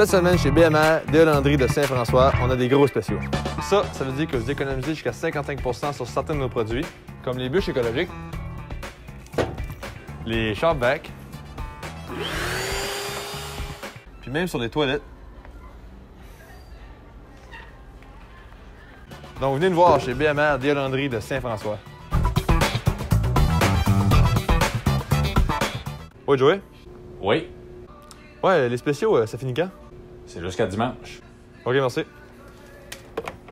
Cette semaine, chez BMR, Déolandrie de Saint-François, on a des gros spéciaux. Ça, ça veut dire que vous économisez jusqu'à 55% sur certains de nos produits, comme les bûches écologiques, les shopbacks, puis même sur les toilettes. Donc, venez nous voir chez BMR Déolandrie de Saint-François. Ouais, Joey? Oui, Ouais, les spéciaux, euh, ça finit quand? C'est jusqu'à dimanche. Ok, merci.